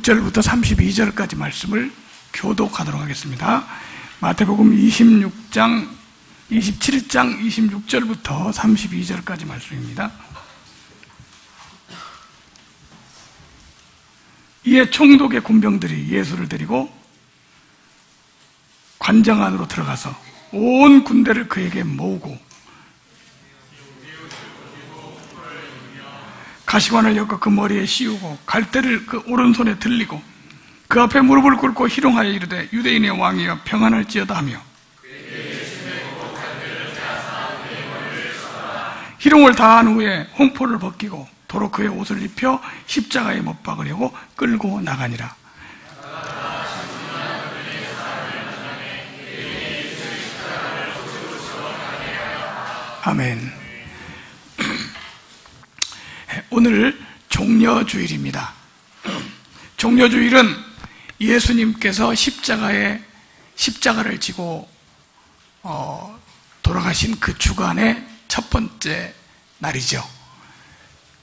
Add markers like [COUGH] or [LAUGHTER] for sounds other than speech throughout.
26절부터 32절까지 말씀을 교독하도록 하겠습니다. 마태복음 26장, 27장 26절부터 32절까지 말씀입니다. 이에 총독의 군병들이 예수를 데리고 관정 안으로 들어가서 온 군대를 그에게 모으고 가시관을 엮어 그 머리에 씌우고 갈대를 그 오른손에 들리고 그 앞에 무릎을 꿇고 희롱하여 이르되 유대인의 왕이여 평안할지어다 하며 희롱을 다한 후에 홍포를 벗기고 도로 그의 옷을 입혀 십자가에 못 박으려고 끌고 나가니라. 아멘 오늘 종려주일입니다 종려주일은 예수님께서 십자가에 십자가를 지고 어, 돌아가신 그 주간의 첫 번째 날이죠.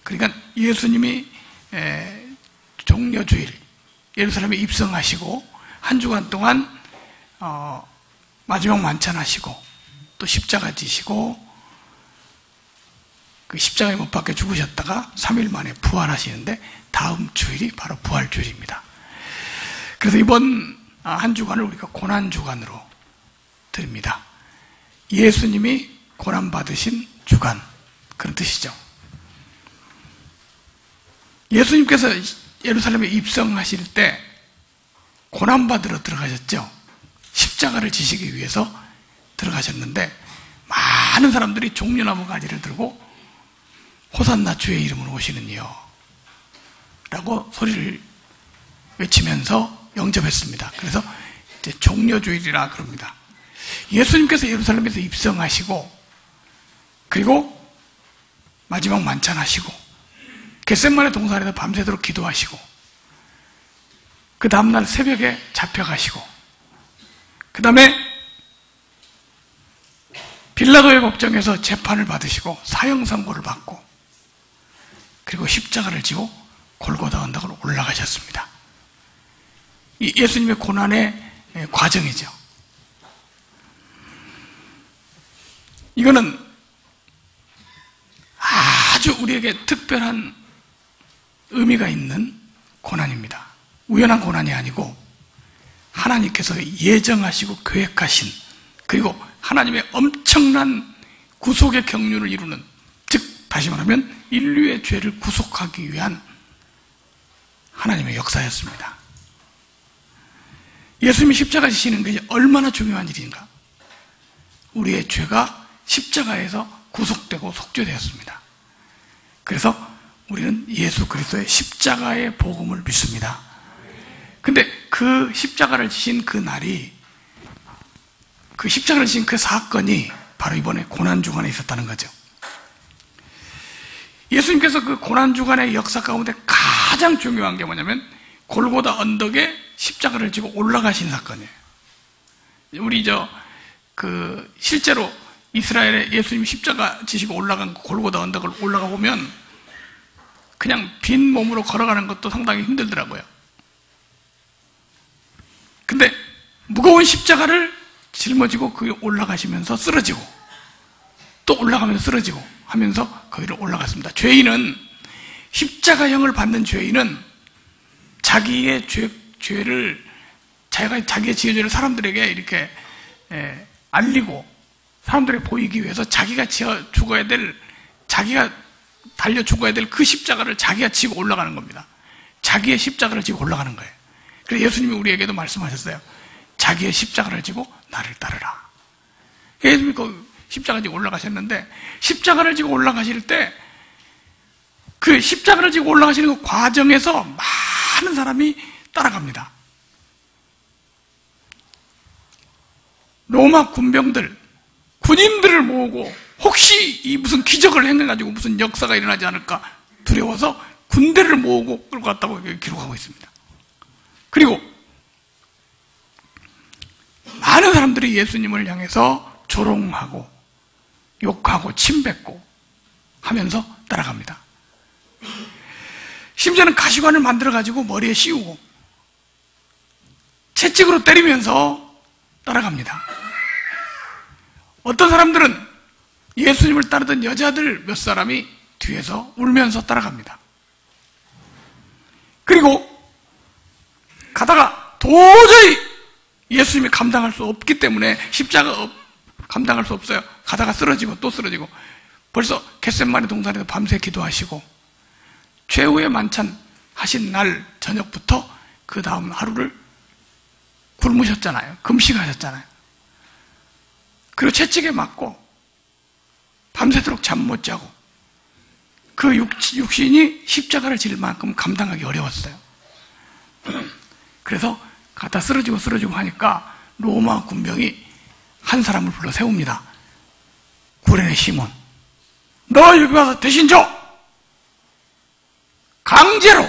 그러니까 예수님이 에, 종려주일 예루살렘에 입성하시고 한 주간 동안 어, 마지막 만찬하시고 또 십자가 지시고 그 십자가에 못 박혀 죽으셨다가 3일 만에 부활하시는데 다음 주일이 바로 부활주일입니다. 그래서 이번 한 주간을 우리가 고난주간으로 드립니다. 예수님이 고난받으신 주간, 그런 뜻이죠. 예수님께서 예루살렘에 입성하실 때 고난받으러 들어가셨죠. 십자가를 지시기 위해서 들어가셨는데 많은 사람들이 종려나무 가지를 들고 호산나 주의 이름으로 오시는 이여 라고 소리를 외치면서 영접했습니다. 그래서 이제 종려주일이라 그럽니다. 예수님께서 예루살렘에서 입성하시고 그리고 마지막 만찬하시고 겟셋만의 동산에서 밤새도록 기도하시고 그 다음날 새벽에 잡혀가시고 그 다음에 빌라도의 법정에서 재판을 받으시고 사형 선고를 받고 그리고 십자가를 지고 골고다 언덕으로 올라가셨습니다. 이 예수님의 고난의 과정이죠. 이거는 아주 우리에게 특별한 의미가 있는 고난입니다. 우연한 고난이 아니고 하나님께서 예정하시고 계획하신 그리고 하나님의 엄청난 구속의 경륜을 이루는 즉 다시 말하면 인류의 죄를 구속하기 위한 하나님의 역사였습니다. 예수님이 십자가 지시는 것이 얼마나 중요한 일인가? 우리의 죄가 십자가에서 구속되고 속죄되었습니다. 그래서 우리는 예수 그리스도의 십자가의 복음을 믿습니다. 근데 그 십자가를 지신 그 날이 그 십자가를 지신 그 사건이 바로 이번에 고난주간에 있었다는 거죠. 예수님께서 그 고난주간의 역사 가운데 가장 중요한 게 뭐냐면 골고다 언덕에 십자가를 지고 올라가신 사건이에요. 우리 저 그 실제로 이스라엘에 예수님 십자가 지시고 올라간 그 골고다 언덕을 올라가 보면 그냥 빈 몸으로 걸어가는 것도 상당히 힘들더라고요. 근데 무거운 십자가를 짊어지고 그게 올라가시면서 쓰러지고 또 올라가면서 쓰러지고 하면서 거기를 올라갔습니다. 죄인은 십자가형을 받는 죄인은 자기의 죄, 죄를 자기가 자기의 지은 죄를 사람들에게 이렇게 에, 알리고 사람들에게 보이기 위해서 자기가 지어 죽어야 될 자기가 달려 죽어야 될 그 십자가를 자기가 지고 올라가는 겁니다. 자기의 십자가를 지고 올라가는 거예요. 그래서 예수님이 우리에게도 말씀하셨어요. 자기의 십자가를 지고 나를 따르라. 예수님이 그 십자가 지고 올라가셨는데 십자가를 지고 올라가실 때 그 십자가를 지고 올라가시는 그 과정에서 많은 사람이 따라갑니다. 로마 군병들, 군인들을 모으고 혹시 이 무슨 기적을 행해가지고 무슨 역사가 일어나지 않을까 두려워서 군대를 모으고 끌고 갔다고 기록하고 있습니다. 그리고 많은 사람들이 예수님을 향해서 조롱하고 욕하고 침뱉고 하면서 따라갑니다. 심지어는 가시관을 만들어가지고 머리에 씌우고 채찍으로 때리면서 따라갑니다. 어떤 사람들은 예수님을 따르던 여자들 몇 사람이 뒤에서 울면서 따라갑니다. 그리고 가다가 도저히 예수님이 감당할 수 없기 때문에 십자가 감당할 수 없어요. 가다가 쓰러지고 또 쓰러지고 벌써 겟셋마리 동산에서 밤새 기도하시고 최후의 만찬 하신 날 저녁부터 그 다음 하루를 굶으셨잖아요. 금식하셨잖아요. 그리고 채찍에 맞고 밤새도록 잠 못 자고 그 육신이 십자가를 질 만큼 감당하기 어려웠어요. [CLEARS THROAT] 그래서 갖다 쓰러지고 쓰러지고 하니까 로마 군병이 한 사람을 불러 세웁니다. 구레네 시몬. 너 여기 와서 대신 줘! 강제로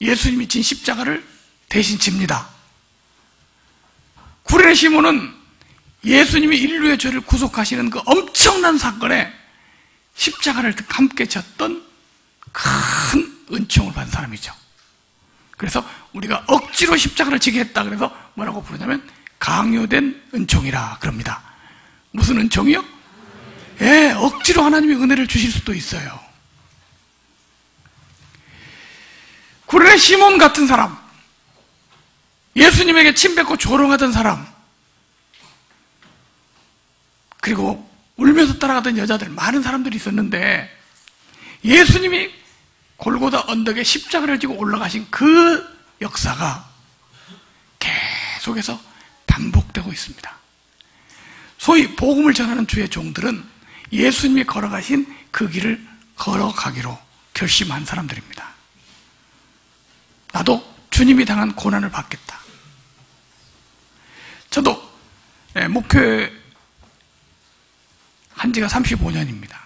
예수님이 진 십자가를 대신 집니다. 구레네 시몬은 예수님이 인류의 죄를 구속하시는 그 엄청난 사건에 십자가를 함께 졌던 큰 은총을 받은 사람이죠. 그래서 우리가 억지로 십자가를 지게 했다 그래서 뭐라고 부르냐면 강요된 은총이라 그럽니다. 무슨 은총이요? 예, 억지로 하나님의 은혜를 주실 수도 있어요. 구레 시몬 같은 사람, 예수님에게 침뱉고 조롱하던 사람, 그리고 울면서 따라가던 여자들, 많은 사람들이 있었는데, 예수님이 골고다 언덕에 십자가를 지고 올라가신 그 역사가 계속해서 반복되고 있습니다. 소위 복음을 전하는 주의 종들은 예수님이 걸어가신 그 길을 걸어가기로 결심한 사람들입니다. 나도 주님이 당한 고난을 받겠다. 저도 예, 목회 한 지가 35년입니다.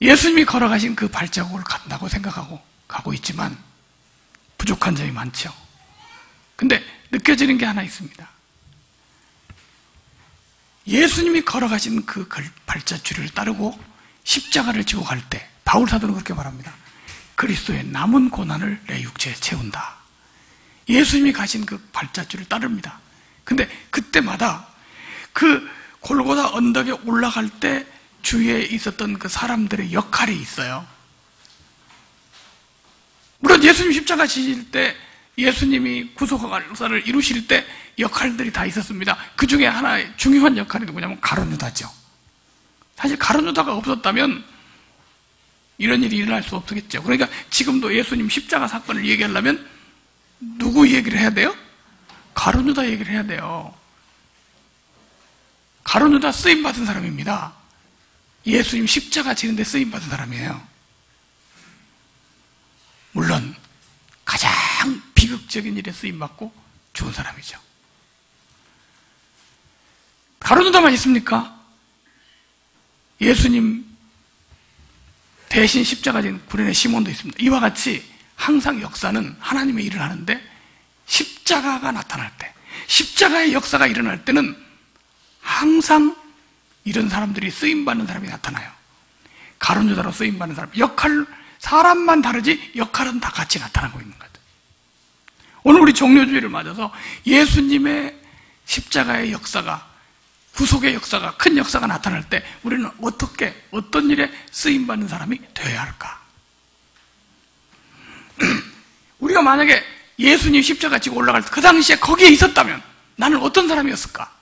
예수님이 걸어가신 그 발자국을 간다고 생각하고 가고 있지만 부족한 점이 많죠. 근데 느껴지는 게 하나 있습니다. 예수님이 걸어가신 그 발자취를 따르고 십자가를 지고 갈 때 바울 사도는 그렇게 말합니다. 그리스도의 남은 고난을 내 육체에 채운다. 예수님이 가신 그 발자취를 따릅니다. 근데 그때마다 그 골고다 언덕에 올라갈 때 주위에 있었던 그 사람들의 역할이 있어요. 물론 예수님 십자가 지실 때 예수님이 구속화를 이루실 때 역할들이 다 있었습니다. 그 중에 하나의 중요한 역할이 누구냐면 가론유다죠. 사실 가론유다가 없었다면 이런 일이 일어날 수 없겠죠. 그러니까 지금도 예수님 십자가 사건을 얘기하려면 누구 얘기를 해야 돼요? 가론유다 얘기를 해야 돼요. 가론유다 쓰임 받은 사람입니다. 예수님 십자가 지는데 쓰임 받은 사람이에요. 물론 가장 비극적인 일에 쓰임 받고 죽은 사람이죠. 가로누다만 있습니까? 예수님 대신 십자가 진 구련의 시몬도 있습니다. 이와 같이 항상 역사는 하나님의 일을 하는데 십자가가 나타날 때, 십자가의 역사가 일어날 때는 항상 이런 사람들이 쓰임받는 사람이 나타나요. 가론유다로 쓰임받는 사람. 역할, 사람만 다르지 역할은 다 같이 나타나고 있는 거죠. 오늘 우리 종료주의를 맞아서 예수님의 십자가의 역사가, 구속의 역사가, 큰 역사가 나타날 때 우리는 어떻게, 어떤 일에 쓰임 받는 사람이 되어야 할까? [CLEARS THROAT] 우리가 만약에 예수님 십자가 지고 올라갈 때 그 당시에 거기에 있었다면 나는 어떤 사람이었을까?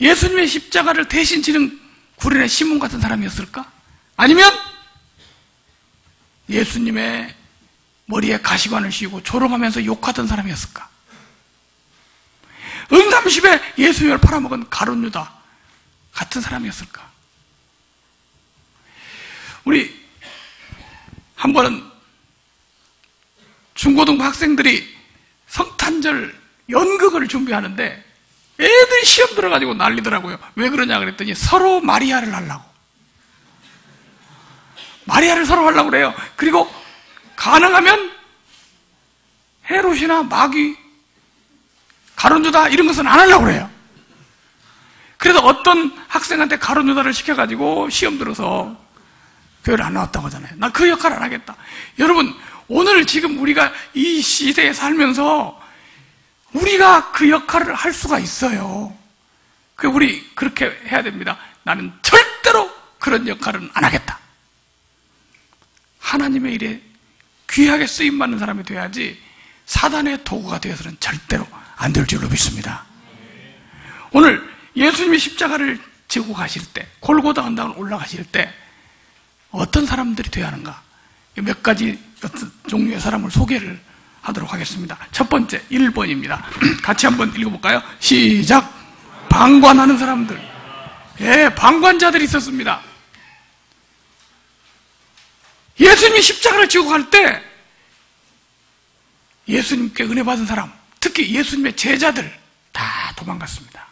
예수님의 십자가를 대신 지는 구린의 시몬 같은 사람이었을까? 아니면 예수님의 머리에 가시관을 씌우고 조롱하면서 욕하던 사람이었을까? 응삼십에 예수님을 팔아먹은 가론유다 같은 사람이었을까? 우리 한 번은 중고등부 학생들이 성탄절 연극을 준비하는데 애들이 시험 들어가지고 난리더라고요. 왜 그러냐 그랬더니 서로 마리아를 하려고. 마리아를 서로 하려고 그래요. 그리고 가능하면 헤롯이나 마귀, 가론유다 이런 것은 안 하려고 그래요. 그래서 어떤 학생한테 가론유다를 시켜가지고 시험 들어서 교회를 안 나왔다고 하잖아요. 나 그 역할 안 하겠다. 여러분, 오늘 지금 우리가 이 시대에 살면서 우리가 그 역할을 할 수가 있어요. 그 우리 그렇게 해야 됩니다. 나는 절대로 그런 역할은 안 하겠다. 하나님의 일에 귀하게 쓰임 받는 사람이 돼야지 사단의 도구가 되어서는 절대로 안 될 줄로 믿습니다. 오늘 예수님이 십자가를 지고 가실 때, 골고다 언당을 올라가실 때 어떤 사람들이 되어야 하는가? 몇 가지 종류의 사람을 소개를 하도록 하겠습니다. 첫 번째, 1번입니다. [CLEARS THROAT] 같이 한번 읽어볼까요? 시작! 방관하는 사람들. 예, 방관자들이 있었습니다. 예수님이 십자가를 지고 갈 때 예수님께 은혜 받은 사람, 특히 예수님의 제자들 다 도망갔습니다.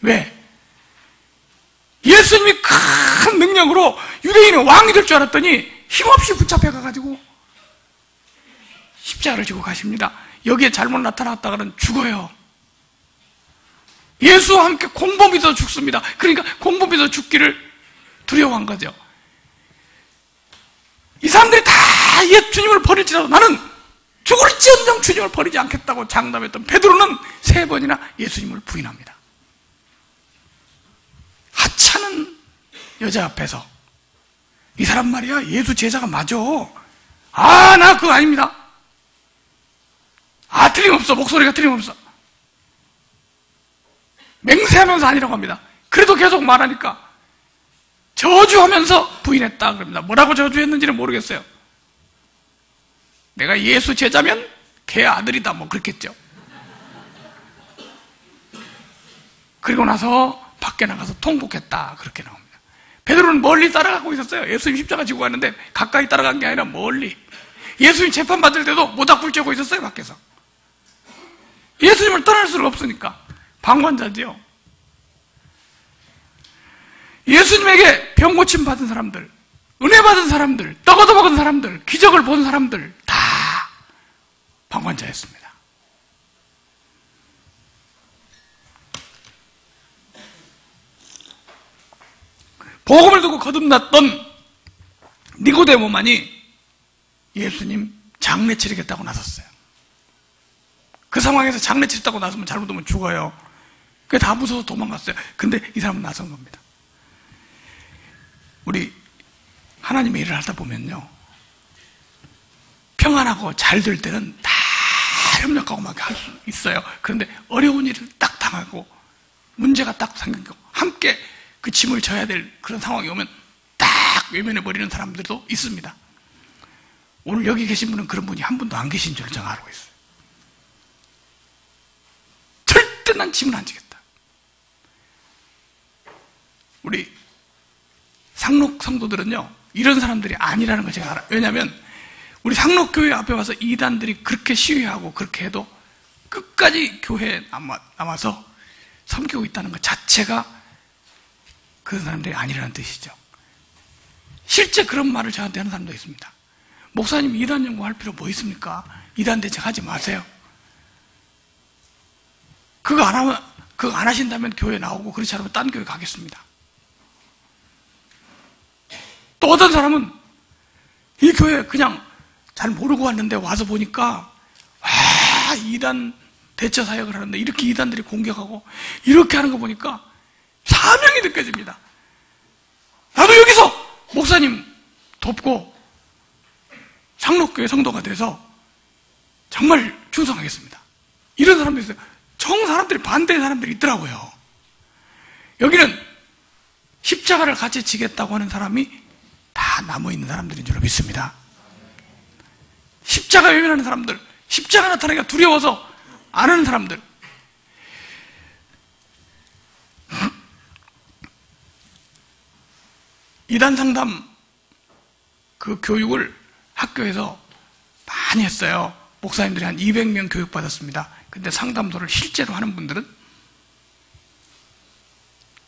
왜? 예수님이 큰 능력으로 유대인의 왕이 될 줄 알았더니 힘없이 붙잡혀가가지고 십자가를 지고 가십니다. 여기에 잘못 나타났다가는 죽어요. 예수와 함께 공범이도 죽습니다. 그러니까 공범이도 죽기를 두려워한 거죠. 이 사람들이 다 예수님을 버릴지라도 나는 죽을지언정 주님을 버리지 않겠다고 장담했던 베드로는 세 번이나 예수님을 부인합니다. 하찮은 여자 앞에서 이 사람 말이야 예수 제자가 맞아. 아, 나 그거 아닙니다. 아, 틀림없어. 목소리가 틀림없어. 맹세하면서 아니라고 합니다. 그래도 계속 말하니까 저주하면서 부인했다 그럽니다. 뭐라고 저주했는지는 모르겠어요. 내가 예수 제자면 걔 아들이다 뭐 그렇겠죠. 그리고 나서 밖에 나가서 통곡했다 그렇게 나옵니다. 베드로는 멀리 따라가고 있었어요. 예수님 십자가 지고 갔는데 가까이 따라간 게 아니라 멀리. 예수님 재판 받을 때도 모닥불 쬐고 있었어요 밖에서. 예수님을 떠날 수가 없으니까 방관자지요. 예수님에게 병 고침 받은 사람들, 은혜 받은 사람들, 떡 얻어 먹은 사람들, 기적을 본 사람들 다 방관자였습니다. 복음을 두고 거듭났던 니고데모만이 예수님 장례 치르겠다고 나섰어요. 그 상황에서 장례 치르다고 나서면 잘못하면 죽어요. 그게 다 무서워서 도망갔어요. 근데 이 사람은 나선 겁니다. 우리 하나님의 일을 하다 보면요. 평안하고 잘 될 때는 다 협력하고 막 할 수 있어요. 그런데 어려운 일을 딱 당하고 문제가 딱 생기고 함께 그 짐을 져야 될 그런 상황이 오면 딱 외면해 버리는 사람들도 있습니다. 오늘 여기 계신 분은 그런 분이 한 분도 안 계신 줄 제가 알고 있어요. 절대 난 짐을 안 지겠다. 우리 상록 성도들은요, 이런 사람들이 아니라는 걸 제가 알아요. 왜냐하면, 우리 상록교회 앞에 와서 이단들이 그렇게 시위하고 그렇게 해도 끝까지 교회에 남아, 서 섬기고 있다는 것 자체가 그런 사람들이 아니라는 뜻이죠. 실제 그런 말을 저한테 하는 사람도 있습니다. 목사님 이단 연구할 필요 뭐 있습니까? 이단 대책 하지 마세요. 그거 안 하면, 그거 안 하신다면 교회 나오고 그렇지 않으면 딴 교회 가겠습니다. 또 어떤 사람은 이 교회 그냥 잘 모르고 왔는데 와서 보니까 아 이단 대처 사역을 하는데 이렇게 이단들이 공격하고 이렇게 하는 거 보니까 사명이 느껴집니다. 나도 여기서 목사님 돕고 상록교회 성도가 돼서 정말 충성하겠습니다. 이런 사람도 있어요. 정 사람들이 반대의 사람들이 있더라고요. 여기는 십자가를 같이 지겠다고 하는 사람이 다 남아있는 사람들인 줄로 믿습니다. 십자가 외면하는 사람들, 십자가 나타나기가 두려워서 안 하는 사람들. 이단 상담 그 교육을 학교에서 많이 했어요. 목사님들이 한 200명 교육받았습니다. 근데 상담소를 실제로 하는 분들은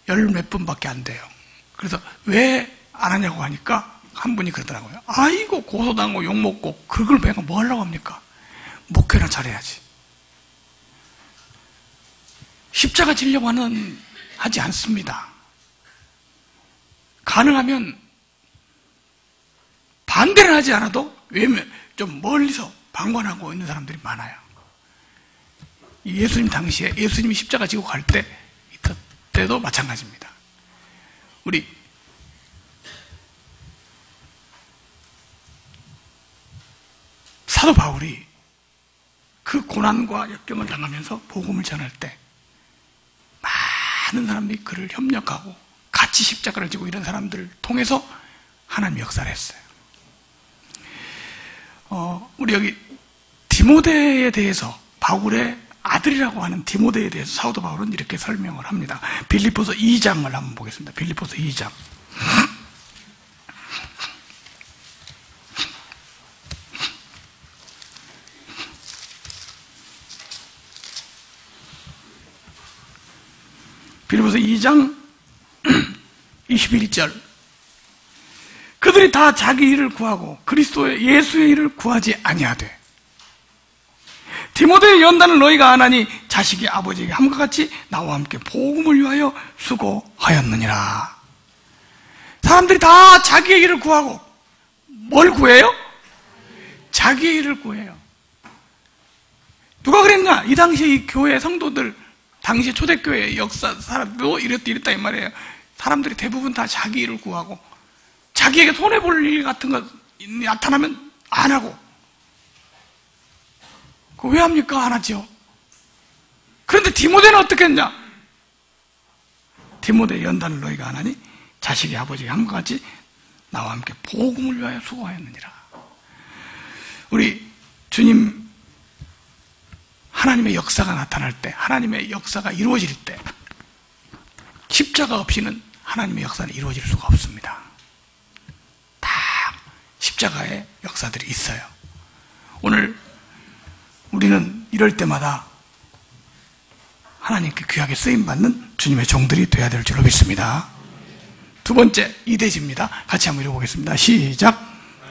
열 몇 분밖에 안 돼요. 그래서 왜 안 하냐고 하니까 한 분이 그러더라고요. 아이고 고소당하고 욕먹고 그걸 내가 뭐 하려고 합니까? 목회나 잘해야지. 십자가 지려고 하는 하지 않습니다. 가능하면 반대를 하지 않아도 왜냐면 좀 멀리서 방관하고 있는 사람들이 많아요. 예수님 당시에 예수님이 십자가 지고 갈 때, 때도 마찬가지입니다. 우리 사도 바울이 그 고난과 역경을 당하면서 복음을 전할 때 많은 사람들이 그를 협력하고 같이 십자가를 지고 이런 사람들을 통해서 하나님 역사를 했어요. 어, 우리 여기 디모데에 대해서 바울의 아들이라고 하는 디모데에 대해서 사도 바울은 이렇게 설명을 합니다. 빌리포서 2장을 한번 보겠습니다. 빌리포서 2장. 빌리포서 2장 21절 그들이 다 자기 일을 구하고 그리스도의 예수의 일을 구하지 아니하되 디모데의 연단을 너희가 안 하니 자식이 아버지에게 함과 같이 나와 함께 복음을 위하여 수고하였느니라 사람들이 다 자기의 일을 구하고 뭘 구해요? 자기의 일을 구해요 누가 그랬냐? 이 당시에 이 교회 성도들 당시 초대교회 역사 사람도 이랬다 이랬다 이 말이에요. 사람들이 대부분 다 자기 일을 구하고 자기에게 손해 볼 일 같은 거 나타나면 안 하고 그왜 합니까? 안 하죠. 그런데 디모데는 어떻게 했냐? 디모데 연단을 너희가 안 하니 자식이 아버지가 함과 같이 나와 함께 복음을 위하여 수고하였느니라. 우리 주님 하나님의 역사가 나타날 때, 하나님의 역사가 이루어질 때, 십자가 없이는 하나님의 역사는 이루어질 수가 없습니다. 다 십자가의 역사들이 있어요. 오늘 우리는 이럴 때마다 하나님께 귀하게 쓰임받는 주님의 종들이 되어야 될 줄로 믿습니다. 두 번째, 이대지입니다. 같이 한번 읽어보겠습니다. 시작.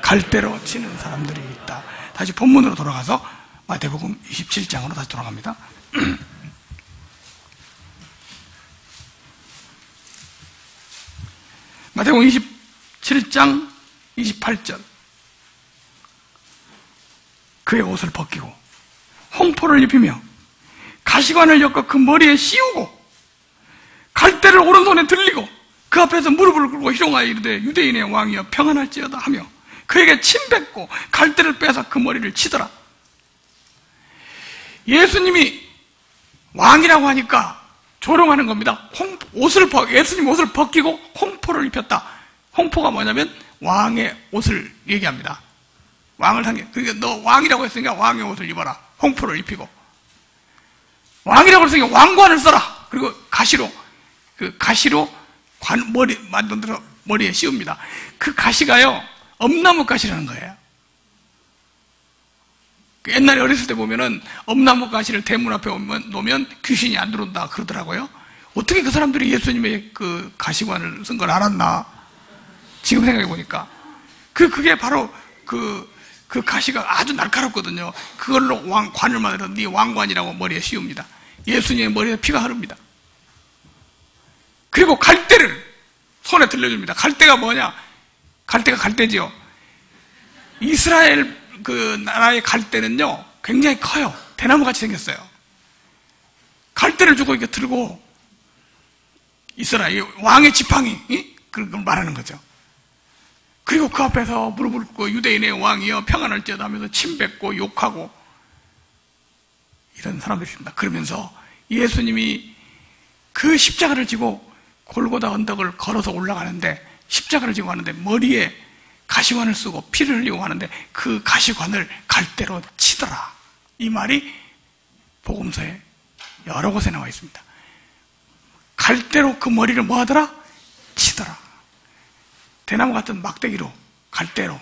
갈대로 치는 사람들이 있다. 다시 본문으로 돌아가서 마태복음 27장으로 다시 돌아갑니다. [CLEARS THROAT] 마태복음 27장 28절 그의 옷을 벗기고 홍포를 입히며 가시관을 엮어 그 머리에 씌우고 갈대를 오른손에 들리고 그 앞에서 무릎을 꿇고 희롱하여 이르되 유대인의 왕이여 평안할지어다 하며 그에게 침 뱉고 갈대를 빼서 그 머리를 치더라 예수님이 왕이라고 하니까 조롱하는 겁니다. 홍, 옷을 벗, 예수님 옷을 벗기고 홍포를 입혔다. 홍포가 뭐냐면 왕의 옷을 얘기합니다. 왕을 상해. 그러니까 너 왕이라고 했으니까 왕의 옷을 입어라. 홍포를 입히고. 왕이라고 했으니까 왕관을 써라. 그리고 가시로, 그 가시로 관, 머리, 만들어 머리에 씌웁니다. 그 가시가요, 엄나무 가시라는 거예요. 옛날에 어렸을 때 보면은 엄나무 가시를 대문 앞에 놓으면 귀신이 안 들어온다 그러더라고요. 어떻게 그 사람들이 예수님의 그 가시관을 쓴 걸 알았나? 지금 생각해 보니까. 그, 그게 바로 그, 그 가시가 아주 날카롭거든요. 그걸로 왕, 관을 만들어 네 왕관이라고 머리에 씌웁니다. 예수님의 머리에 피가 흐릅니다. 그리고 갈대를 손에 들려줍니다. 갈대가 뭐냐? 갈대가 갈대지요. 이스라엘 그 나라에 갈 때는요, 굉장히 커요. 대나무 같이 생겼어요. 갈대를 주고 이렇게 들고 있어라. 왕의 지팡이, 그걸 말하는 거죠. 그리고 그 앞에서 무릎을 꿇고 유대인의 왕이여 평안을지어다 하면서 침 뱉고 욕하고 이런 사람들이 있습니다. 그러면서 예수님이 그 십자가를 지고 골고다 언덕을 걸어서 올라가는데 십자가를 지고 가는데 머리에 가시관을 쓰고 피를 흘리고 하는데 그 가시관을 갈대로 치더라. 이 말이 복음서에 여러 곳에 나와 있습니다. 갈대로 그 머리를 뭐 하더라? 치더라. 대나무 같은 막대기로 갈대로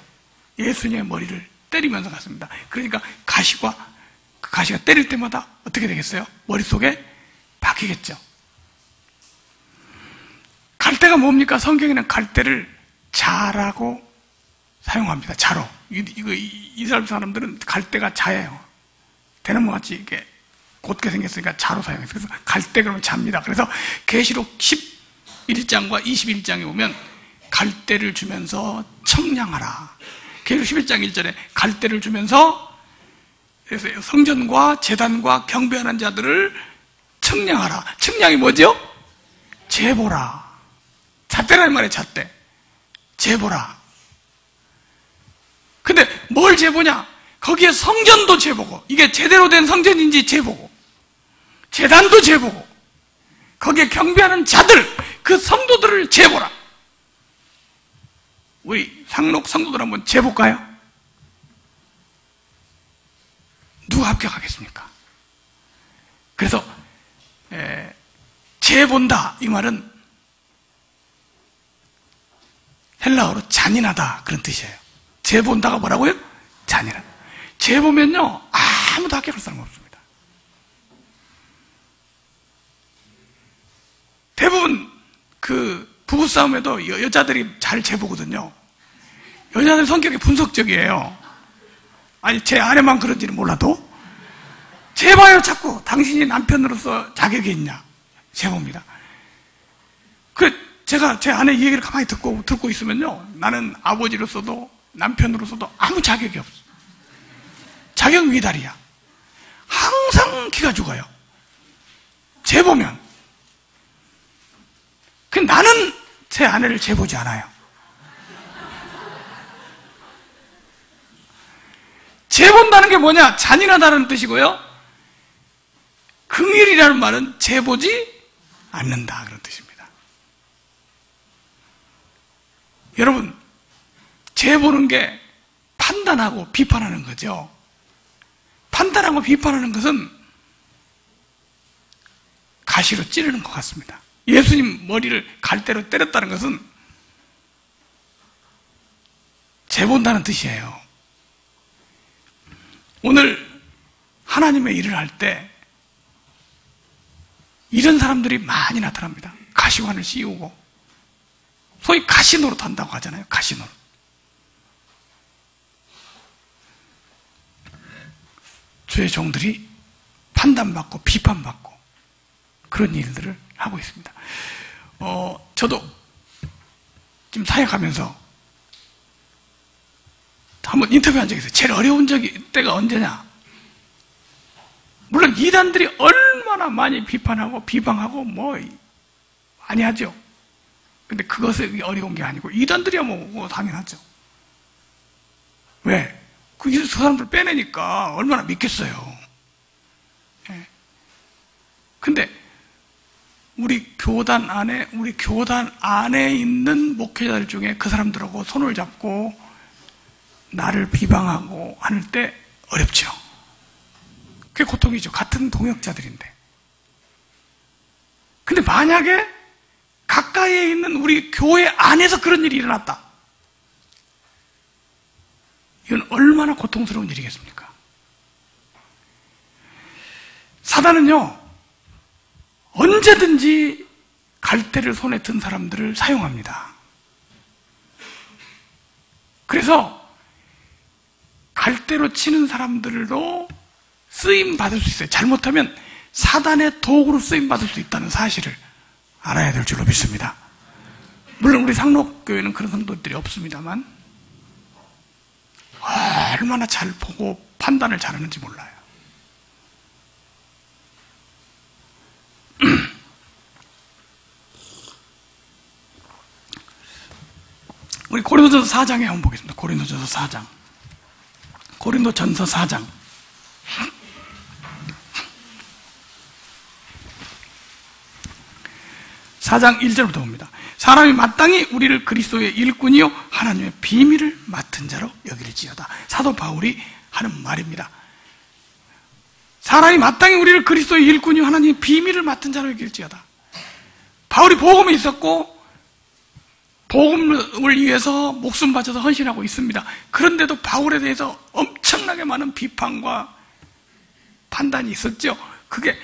예수님의 머리를 때리면서 갔습니다. 그러니까 가시가 그 가시가 때릴 때마다 어떻게 되겠어요? 머릿속에 박히겠죠. 갈대가 뭡니까? 성경에는 갈대를 자라고 사용합니다. 자로. 이거 이스라엘 사람들은 갈대가 자예요. 대나무 같이 이렇게 곧게 생겼으니까 자로 사용해서 그래서 갈대 그러면 잡니다. 그래서 계시록 11장과 21장에 보면 갈대를 주면서 청량하라. 계속 11장 1절에 갈대를 주면서 그래서 성전과 재단과 경배하는 자들을 측량하라. 측량이 뭐죠? 재보라. 잣대라는 말이에요, 잣대. 재보라. 근데 뭘 재보냐? 거기에 성전도 재보고, 이게 제대로 된 성전인지 재보고, 재단도 재보고, 거기에 경배하는 자들, 그 성도들을 재보라. 우리 상록 성도들 한번 재볼까요? 누가 합격하겠습니까? 그래서 에, 재본다 이 말은 헬라어로 잔인하다 그런 뜻이에요. 재본다가 뭐라고요? 잔인하다. 재보면요 아무도 합격할 사람 없습니다. 대부분 그 부부싸움에도 여, 여자들이 잘 재보거든요. 여자들 성격이 분석적이에요. 아니 제 아내만 그런지는 몰라도 재봐요 자꾸 당신이 남편으로서 자격이 있냐 재봅니다. 그 제가 제 아내 얘기를 가만히 듣고 듣고 있으면요 나는 아버지로서도 남편으로서도 아무 자격이 없어. 자격 위달이야. 항상 기가 죽어요. 재보면 그 나는 제 아내를 재보지 않아요. 재본다는 게 뭐냐? 잔인하다는 뜻이고요. 긍일이라는 말은 재보지 않는다 그런 뜻입니다. 여러분, 재보는 게 판단하고 비판하는 거죠. 판단하고 비판하는 것은 가시로 찌르는 것 같습니다. 예수님 머리를 갈대로 때렸다는 것은 재본다는 뜻이에요. 오늘 하나님의 일을 할 때 이런 사람들이 많이 나타납니다. 가시관을 씌우고 소위 가시 노릇 한다고 하잖아요. 가시 노릇. 주의 종들이 판단받고 비판받고 그런 일들을 하고 있습니다. 어, 저도 지금 사역하면서 한번 인터뷰한 적이 있어요. 제일 어려운 적이 때가 언제냐? 물론 이단들이 얼마나 많이 비판하고 비방하고 뭐 많이 하죠. 근데 그것이 어려운 게 아니고 이단들이야 뭐, 뭐 당연하죠. 왜? 그 사람들 빼내니까 얼마나 믿겠어요. 예. 근데 우리 교단 안에 우리 교단 안에 있는 목회자들 중에 그 사람들하고 손을 잡고 나를 비방하고 할때 어렵죠. 그게 고통이죠. 같은 동역자들인데. 근데 만약에 가까이에 있는 우리 교회 안에서 그런 일이 일어났다. 이건 얼마나 고통스러운 일이겠습니까? 사단은요, 언제든지 갈대를 손에 든 사람들을 사용합니다. 그래서 갈대로 치는 사람들로 쓰임 받을 수 있어요. 잘못하면 사단의 도구로 쓰임 받을 수 있다는 사실을 알아야 될 줄로 믿습니다. 물론 우리 상록교회는 그런 성도들이 없습니다만 얼마나 잘 보고 판단을 잘하는지 몰라요. [CLEARS THROAT] 우리 고린도전서 4장에 한번 보겠습니다. 고린도전서 4장. 고린도전서 4장. 4장 1절부터 봅니다. 사람이 마땅히 우리를 그리스도의 일꾼이요 하나님의 비밀을 맡은 자로 여길지어다. 사도 바울이 하는 말입니다. 사람이 마땅히 우리를 그리스도의 일꾼이요 하나님의 비밀을 맡은 자로 여길지어다. 바울이 복음이 있었고 복음을 위해서 목숨 바쳐서 헌신하고 있습니다. 그런데도 바울에 대해서 엄청나게 많은 비판과 판단이 있었죠. 그게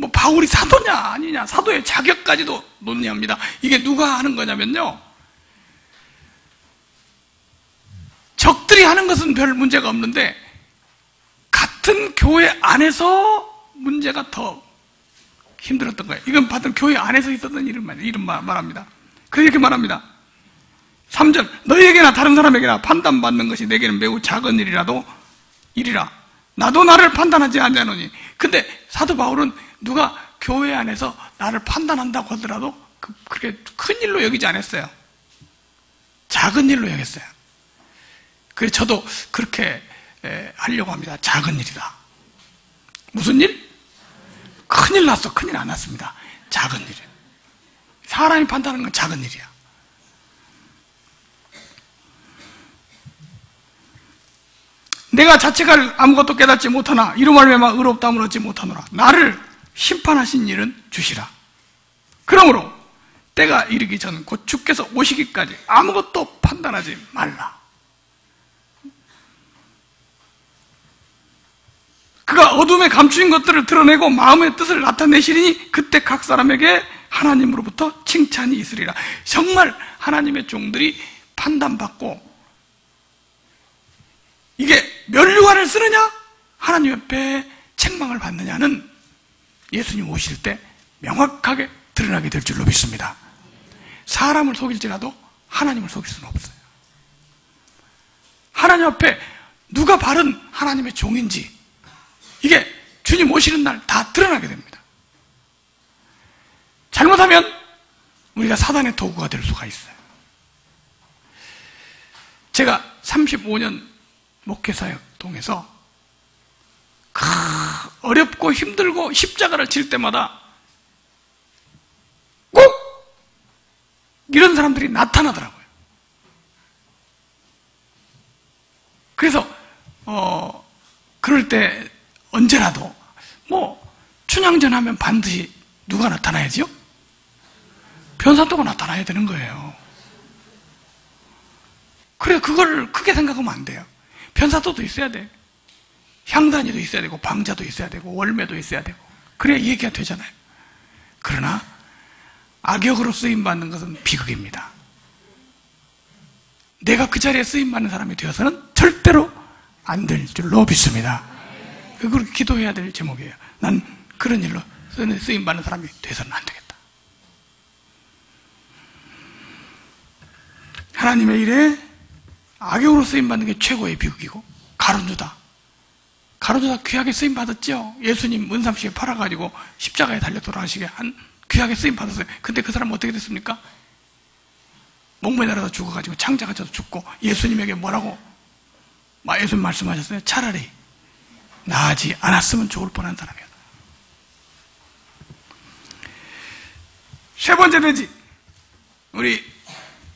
뭐 바울이 사도냐 아니냐 사도의 자격까지도 논의합니다. 이게 누가 하는 거냐면요. 적들이 하는 것은 별 문제가 없는데 같은 교회 안에서 문제가 더 힘들었던 거예요. 이건 받은 교회 안에서 있었던 일을 말, 이름 말합니다. 그렇게 말합니다. 3절 너희에게나 다른 사람에게나 판단받는 것이 내게는 매우 작은 일이라도 일이라 나도 나를 판단하지 않냐노니. 근데 사도 바울은 누가 교회 안에서 나를 판단한다고 하더라도 그, 그렇게 큰 일로 여기지 않았어요. 작은 일로 여겼어요. 그래서 저도 그렇게 하려고 합니다. 작은 일이다. 무슨 일? 큰일 났어. 큰일 안 났습니다. 작은 일. 사람이 판단하는 건 작은 일이야 내가 자책할 아무것도 깨닫지 못하나 이로 말미암아 의롭다함을 얻지 못하노라. 나를 심판하신 일은 주시라. 그러므로 때가 이르기 전 곧 주께서 오시기까지 아무것도 판단하지 말라. 그가 어둠에 감추인 것들을 드러내고 마음의 뜻을 나타내시리니 그때 각 사람에게 하나님으로부터 칭찬이 있으리라. 정말 하나님의 종들이 판단받고 이게 멸류관을 쓰느냐? 하나님 옆에 책망을 받느냐는 예수님 오실 때 명확하게 드러나게 될 줄로 믿습니다. 사람을 속일지라도 하나님을 속일 수는 없어요. 하나님 앞에 누가 바른 하나님의 종인지 이게 주님 오시는 날 다 드러나게 됩니다. 잘못하면 우리가 사단의 도구가 될 수가 있어요. 제가 35년 목회사역 통해서 어렵고 힘들고 십자가를 칠 때마다 꼭 이런 사람들이 나타나더라고요. 그래서 어 그럴 때 언제라도 뭐 춘향전 하면 반드시 누가 나타나야지요? 변사도가 나타나야 되는 거예요. 그래 그걸 크게 생각하면 안 돼요. 변사도도 있어야 돼. 향단이도 있어야 되고 방자도 있어야 되고 월매도 있어야 되고 그래야 얘기가 되잖아요. 그러나 악역으로 쓰임 받는 것은 비극입니다. 내가 그 자리에 쓰임 받는 사람이 되어서는 절대로 안 될 줄로 믿습니다. 그걸 기도해야 될 제목이에요. 난 그런 일로 쓰임 받는 사람이 되어서는 안 되겠다. 하나님의 일에 악역으로 쓰임받는 게 최고의 비극이고 가론주다. 가론주다 귀하게 쓰임받았죠? 예수님 은삼시에 팔아가지고 십자가에 달려 돌아가시게 한 귀하게 쓰임받았어요. 근데 그 사람은 어떻게 됐습니까? 목매달아서 죽어가지고 창자가 져서 죽고 예수님에게 뭐라고 예수님 말씀하셨어요? 차라리 나지 않았으면 좋을 뻔한 사람이야 세 번째 되지. 우리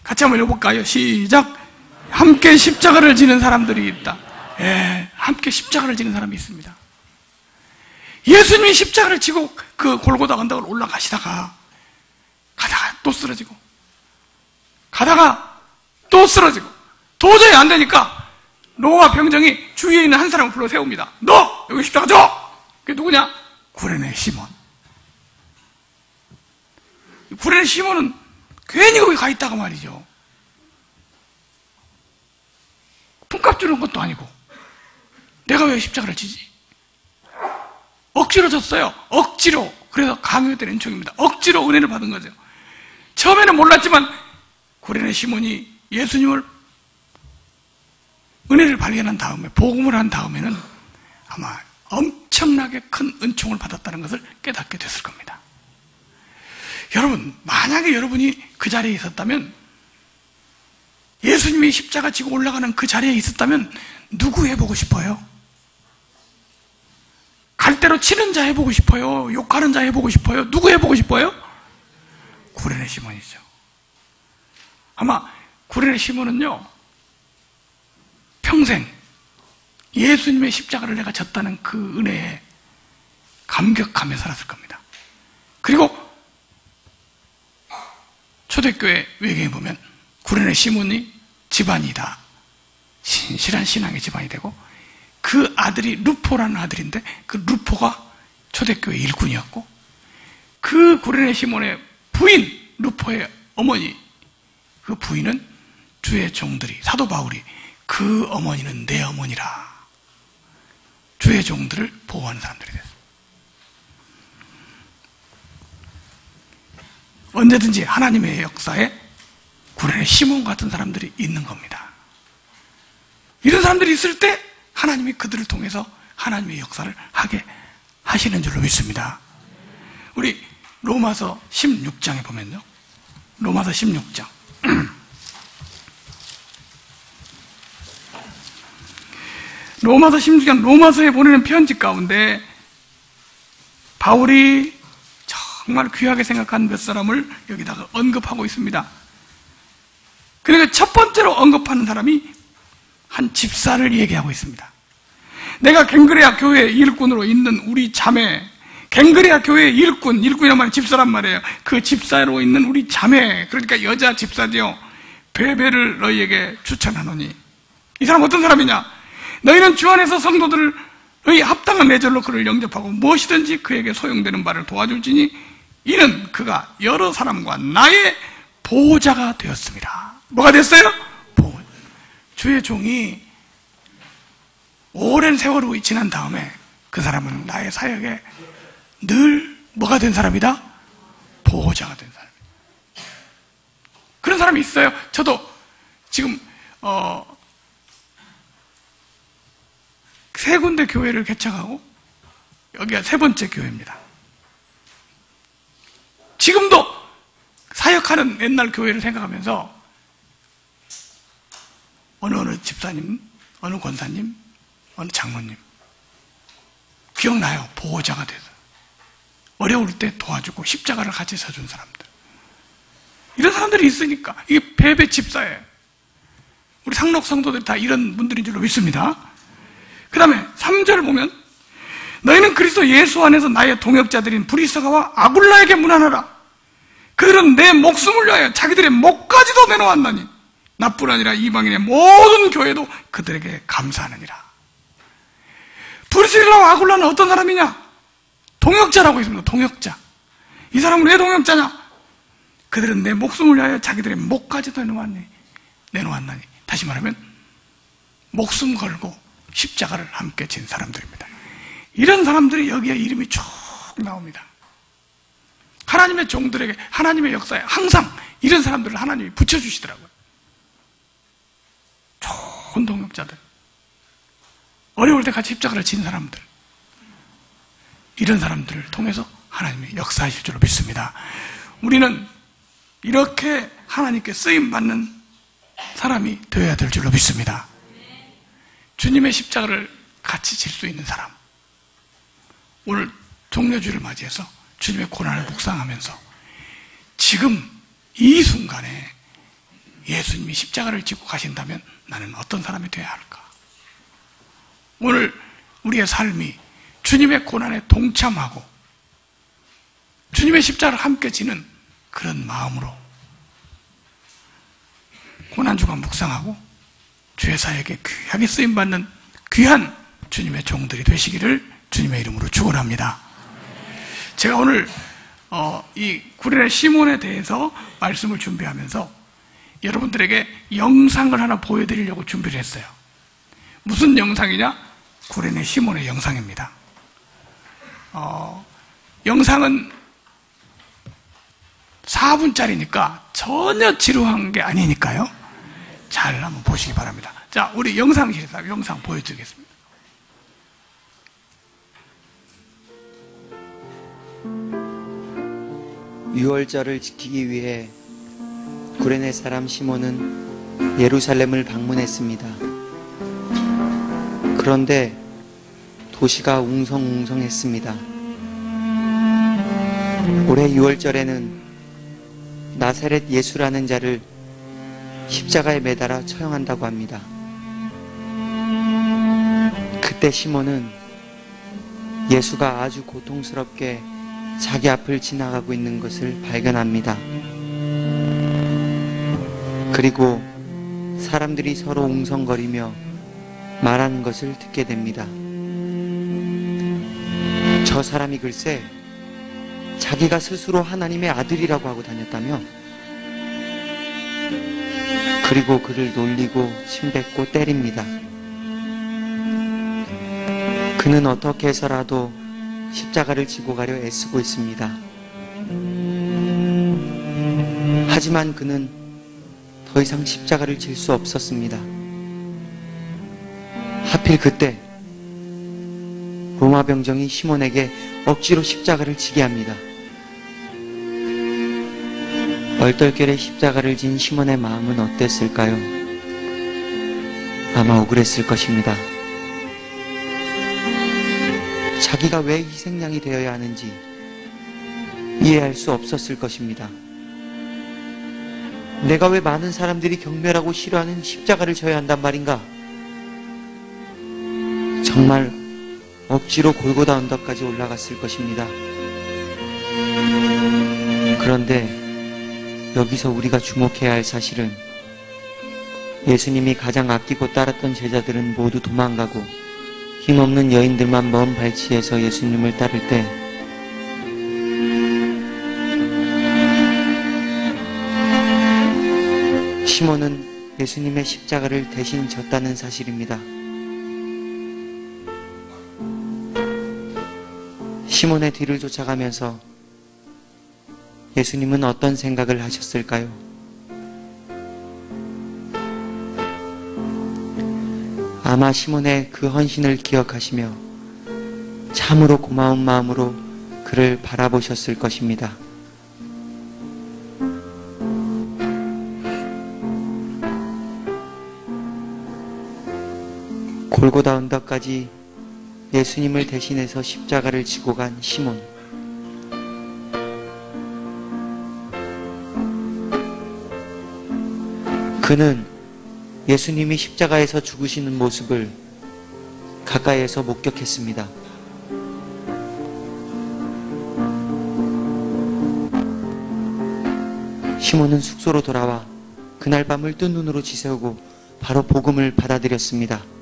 같이 한번 읽어볼까요? 시작 함께 십자가를 지는 사람들이 있다. 예, 함께 십자가를 지는 사람이 있습니다. 예수님이 십자가를 지고 그 골고다 언덕을 올라가시다가 가다가 또 쓰러지고 가다가 또 쓰러지고 도저히 안 되니까 노아 병정이 주위에 있는 한 사람을 불러 세웁니다. 너 여기 십자가 줘. 그게 누구냐? 구레네 시몬. 구레네 시몬은 괜히 거기 가 있다가 말이죠. 품값 주는 것도 아니고 내가 왜 십자가를 지지? 억지로 졌어요. 억지로. 그래서 강요된 은총입니다. 억지로 은혜를 받은 거죠. 처음에는 몰랐지만 고레네 시몬이 예수님을 은혜를 발견한 다음에 복음을 한 다음에는 아마 엄청나게 큰 은총을 받았다는 것을 깨닫게 됐을 겁니다. 여러분, 만약에 여러분이 그 자리에 있었다면 예수님이 십자가 지고 올라가는 그 자리에 있었다면 누구 해보고 싶어요? 갈대로 치는 자 해보고 싶어요? 욕하는 자 해보고 싶어요? 누구 해보고 싶어요? 구레네 시몬이죠. 아마 구레네 시몬은요, 평생 예수님의 십자가를 내가 졌다는 그 은혜에 감격하며 살았을 겁니다. 그리고 초대교회 외경에 보면 구레네 시몬이 집안이다. 신실한 신앙의 집안이 되고 그 아들이 루포라는 아들인데 그 루포가 초대교회 일꾼이었고 그 구레네 시몬의 부인 루포의 어머니 그 부인은 주의 종들이 사도 바울이 그 어머니는 내 어머니라 주의 종들을 보호하는 사람들이 됐어 언제든지 하나님의 역사에 구레네 시몬 같은 사람들이 있는 겁니다. 이런 사람들이 있을 때 하나님이 그들을 통해서 하나님의 역사를 하게 하시는 줄로 믿습니다. 우리 로마서 16장에 보면요. 로마서 16장. [CLEARS THROAT] 로마서 16장, 로마서에 보내는 편지 가운데 바울이 정말 귀하게 생각한 몇 사람을 여기다가 언급하고 있습니다. 첫 번째로 언급하는 사람이 한 집사를 얘기하고 있습니다. 내가 갱그레아 교회 일꾼으로 있는 우리 자매, 갱그레아 교회 일꾼, 일꾼이란 말이 집사란 말이에요. 그 집사로 있는 우리 자매, 그러니까 여자 집사지요. 베베를 너희에게 추천하노니. 이 사람 어떤 사람이냐? 너희는 주 안에서 성도들을 너희 합당한 내절로 그를 영접하고 무엇이든지 그에게 소용되는 바를 도와줄지니 이는 그가 여러 사람과 나의 보호자가 되었습니다. 뭐가 됐어요? 보호. 주의 종이 오랜 세월이 지난 다음에 그 사람은 나의 사역에 늘 뭐가 된 사람이다? 보호자가 된 사람. 그런 사람이 있어요. 저도 지금 어, 세 군데 교회를 개척하고 여기가 세 번째 교회입니다. 지금도 사역하는 옛날 교회를 생각하면서 어느 어느 집사님, 어느 권사님, 어느 장모님 기억나요? 보호자가 돼서 어려울 때 도와주고 십자가를 같이 서준 사람들 이런 사람들이 있으니까 이게 배배 집사예요. 우리 상록 성도들이 다 이런 분들인 줄로 믿습니다. 그 다음에 3절 보면 너희는 그리스도 예수 안에서 나의 동역자들인 브리스가와 아굴라에게 문안하라. 그들은 내 목숨을 위하여 자기들의 목까지도 내놓았나니 나뿐 아니라 이방인의 모든 교회도 그들에게 감사하느니라. 브리스가와 아굴라는 어떤 사람이냐? 동역자라고 있습니다. 동역자. 이 사람은 왜 동역자냐? 그들은 내 목숨을 위하여 자기들의 목까지도 내놓았니? 내놓았나니. 다시 말하면 목숨 걸고 십자가를 함께 진 사람들입니다. 이런 사람들이 여기에 이름이 쭉 나옵니다. 하나님의 종들에게 하나님의 역사에 항상 이런 사람들을 하나님이 붙여주시더라고요. 좋은 동역자들. 어려울 때 같이 십자가를 진 사람들. 이런 사람들을 통해서 하나님이 역사하실 줄로 믿습니다. 우리는 이렇게 하나님께 쓰임 받는 사람이 되어야 될 줄로 믿습니다. 주님의 십자가를 같이 질 수 있는 사람. 오늘 종려주를 맞이해서 주님의 고난을 묵상하면서 지금 이 순간에 예수님이 십자가를 지고 가신다면 나는 어떤 사람이 되어야 할까? 오늘 우리의 삶이 주님의 고난에 동참하고 주님의 십자가를 함께 지는 그런 마음으로 고난주가 묵상하고 주의 사에게 귀하게 쓰임받는 귀한 주님의 종들이 되시기를 주님의 이름으로 축원합니다. 제가 오늘 어, 이 구레네 시몬에 대해서 말씀을 준비하면서 여러분들에게 영상을 하나 보여드리려고 준비를 했어요. 무슨 영상이냐? 구레네 시몬의 영상입니다. 어, 영상은 4분짜리니까 전혀 지루한 게 아니니까요. 잘 한번 보시기 바랍니다. 자, 우리 영상실에서 영상 보여드리겠습니다. 유월절을 지키기 위해 구레네 사람 시몬은 예루살렘을 방문했습니다. 그런데 도시가 웅성웅성했습니다. 올해 6월절에는 나사렛 예수라는 자를 십자가에 매달아 처형한다고 합니다. 그때 시몬은 예수가 아주 고통스럽게 자기 앞을 지나가고 있는 것을 발견합니다. 그리고 사람들이 서로 웅성거리며 말하는 것을 듣게 됩니다. 저 사람이 글쎄 자기가 스스로 하나님의 아들이라고 하고 다녔다며 그리고 그를 놀리고 침뱉고 때립니다. 그는 어떻게 해서라도 십자가를 지고 가려 애쓰고 있습니다. 하지만 그는 더 이상 십자가를 질 수 없었습니다. 하필 그때 로마 병정이 시몬에게 억지로 십자가를 지게 합니다. 얼떨결에 십자가를 진 시몬의 마음은 어땠을까요? 아마 억울했을 것입니다. 자기가 왜 희생양이 되어야 하는지 이해할 수 없었을 것입니다. 내가 왜 많은 사람들이 경멸하고 싫어하는 십자가를 져야 한단 말인가? 정말 억지로 골고다 언덕까지 올라갔을 것입니다. 그런데 여기서 우리가 주목해야 할 사실은 예수님이 가장 아끼고 따랐던 제자들은 모두 도망가고 힘없는 여인들만 먼 발치에서 예수님을 따를 때 시몬은 예수님의 십자가를 대신 졌다는 사실입니다. 시몬의 뒤를 쫓아가면서 예수님은 어떤 생각을 하셨을까요? 아마 시몬의 그 헌신을 기억하시며 참으로 고마운 마음으로 그를 바라보셨을 것입니다. 골고다 언덕까지 예수님을 대신해서 십자가를 지고 간 시몬. 그는 예수님이 십자가에서 죽으시는 모습을 가까이에서 목격했습니다. 시몬은 숙소로 돌아와 그날 밤을 뜬 눈으로 지새우고 바로 복음을 받아들였습니다.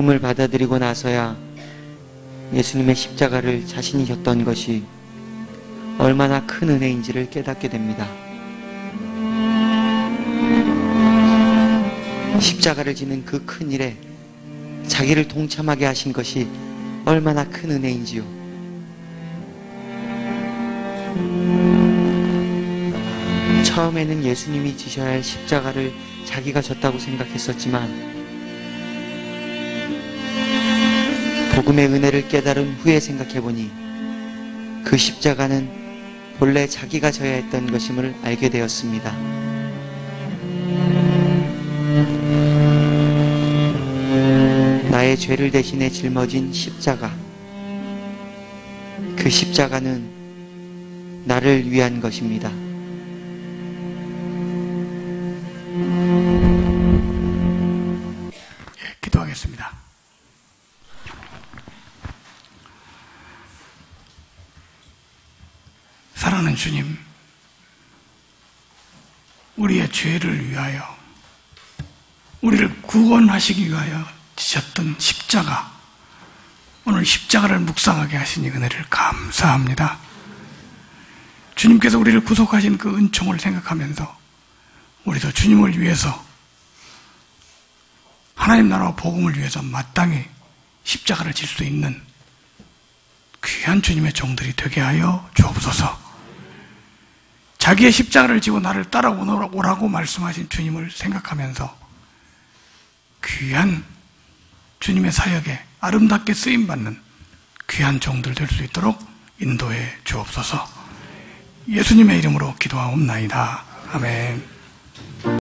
복음을 받아들이고 나서야 예수님의 십자가를 자신이 졌던 것이 얼마나 큰 은혜인지를 깨닫게 됩니다. 십자가를 지는 그 큰 일에 자기를 동참하게 하신 것이 얼마나 큰 은혜인지요. 처음에는 예수님이 지셔야 할 십자가를 자기가 졌다고 생각했었지만 복음의 은혜를 깨달은 후에 생각해보니 그 십자가는 본래 자기가 져야 했던 것임을 알게 되었습니다. 나의 죄를 대신해 짊어진 십자가. 그 십자가는 나를 위한 것입니다. 구원하시기 위하여 지셨던 십자가, 오늘 십자가를 묵상하게 이 은혜를 감사합니다. 주님께서 우리를 구속하신 그 은총을 생각하면서 우리도 주님을 위해서 하나님 나라와 복음을 위해서 마땅히 십자가를 질 수 있는 귀한 주님의 종들이 되게 하여 주옵소서. 자기의 십자가를 지고 나를 따라오라고 말씀하신 주님을 생각하면서 귀한 주님의 사역에 아름답게 쓰임 받는 귀한 종들 될 수 있도록 인도해 주옵소서. 예수님의 이름으로 기도하옵나이다. 아멘.